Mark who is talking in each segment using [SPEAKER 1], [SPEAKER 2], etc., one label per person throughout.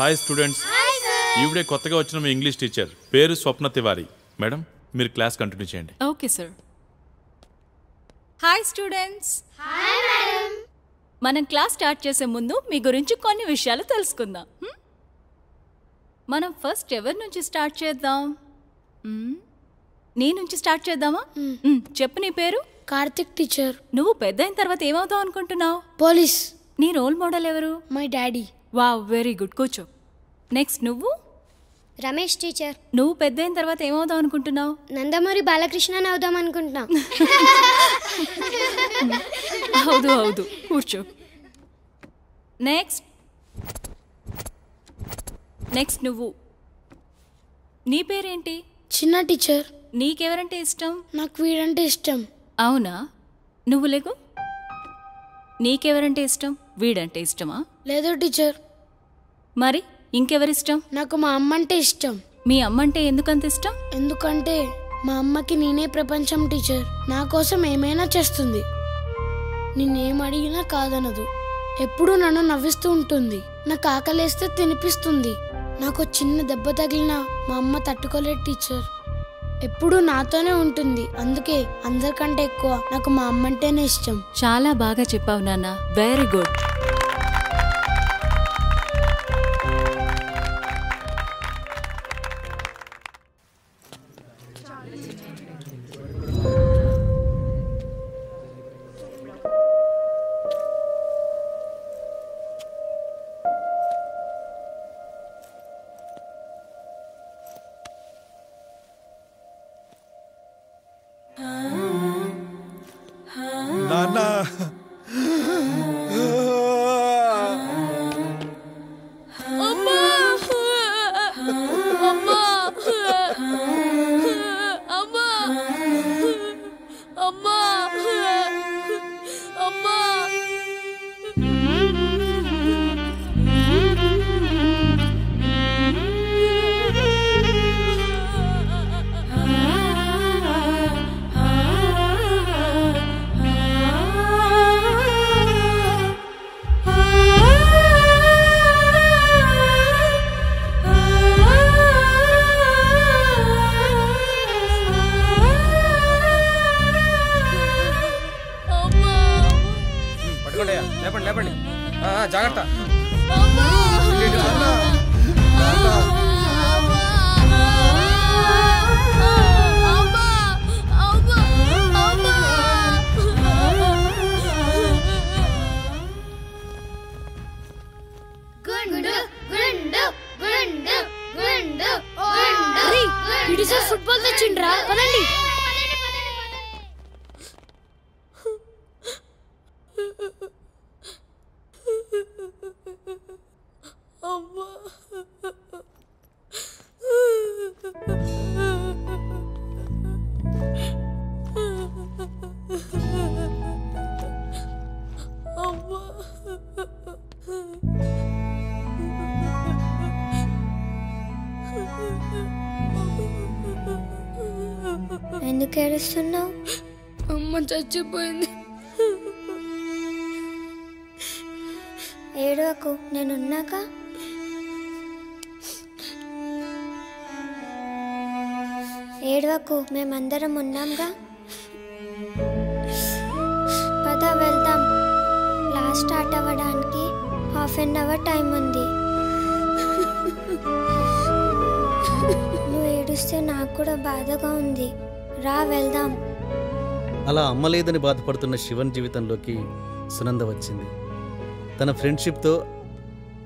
[SPEAKER 1] Hi students ఈవిడే కొత్తగా వచ్చిన మీ ఇంగ్లీష్ టీచర్ పేరు స్వప్న తివారి. మేడం మీరు క్లాస్ కంటిన్యూ చేయండి.
[SPEAKER 2] ఓకే సార్ హాయ్ స్టూడెంట్స్ మనం క్లాస్ స్టార్ట్ చేసే ముందు మీ గురించి కొన్ని విషయాలు తెలుసుకుందాం? మనం ఫస్ట్ ఎవరి నుంచి స్టార్ట్ చేద్దాం? నీ నుంచి స్టార్ట్ చేద్దామా? చెప్పు నీ పేరు?
[SPEAKER 3] కార్తిక్ టీచర్.
[SPEAKER 2] నువ్వు పెద్ద అయిన తర్వాత ఏమవుతావు అనుకుంటున్నావు?
[SPEAKER 3] పోలీస్.
[SPEAKER 2] నీ రోల్ మోడల్ ఎవరు?
[SPEAKER 3] My daddy
[SPEAKER 2] wow very good. కూర్చో. నెక్స్ట్ నువ్వు?
[SPEAKER 4] రమేష్ టీచర్.
[SPEAKER 2] నువ్వు పెద్ద అయిన తర్వాత ఏమవుదాం అనుకుంటున్నావు?
[SPEAKER 4] నందమూరి బాలకృష్ణని అవుదాం అనుకుంటున్నాం.
[SPEAKER 2] హౌదు హౌదు కూర్చో. నెక్స్ట్ నెక్స్ట్ నువ్వు. నీ పేరేంటి?
[SPEAKER 3] చిన్న టీచర్.
[SPEAKER 2] నీకెవరంటే ఇష్టం?
[SPEAKER 3] నాకు వీడంటే ఇష్టం.
[SPEAKER 2] అవునా? నువ్వు లేకు? నీకెవరంటే ఇష్టం? వీడంటే ఇష్టమా?
[SPEAKER 3] లేదు టీచర్.
[SPEAKER 2] మరి ఇంకెవరిష్టం?
[SPEAKER 3] నాకు మా అమ్మ అంటే ఇష్టం.
[SPEAKER 2] మీ అమ్మంటే ఎందుకంత ఇష్టం?
[SPEAKER 3] ఎందుకంటే మా అమ్మకి నేనే ప్రపంచం టీచర్. నా కోసం ఏమైనా చేస్తుంది. నేనేం అడిగినా కాదనదు. ఎప్పుడూ నన్ను నవ్విస్తూ ఉంటుంది. నాకు ఆకలేస్తే తినిపిస్తుంది. నాకు చిన్న దెబ్బ తగిలినా మా అమ్మ తట్టుకోలేదు టీచర్. ఎప్పుడూ నాతోనే ఉంటుంది. అందుకే అందరికంటే ఎక్కువ నాకు మా అమ్మ అంటేనే ఇష్టం.
[SPEAKER 2] చాలా బాగా చెప్పావు నాన్న. Very good
[SPEAKER 5] Nana.
[SPEAKER 6] 엄마 엄마 లేపండి లేపండి. ఆ, జాగ్రత్త.
[SPEAKER 3] ఫుట్బాల్ తెచ్చిండ్రా? పదండి
[SPEAKER 4] ఎందుకు ఏడుస్తున్నావు?
[SPEAKER 3] అమ్మ చచ్చిపోయింది.
[SPEAKER 4] ఏడవకు నేనున్నాక? ఏడవకు మేమందరం ఉన్నాంగా? పద వెళ్దాం. లాస్ట్ స్టార్ట్ అవ్వడానికి. హాఫ్ అన్ అవర్ టైం ఉంది. నువ్వు ఏడుస్తే నాకు కూడా బాధగా ఉంది. రా వెళ్దాం.
[SPEAKER 7] అలా అమ్మలేదని బాధపడుతున్న శివన్ జీవితంలోకి సునంద వచ్చింది. తన ఫ్రెండ్షిప్తో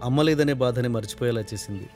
[SPEAKER 7] అమ్మలేదనే బాధని మర్చిపోయేలా చేసింది.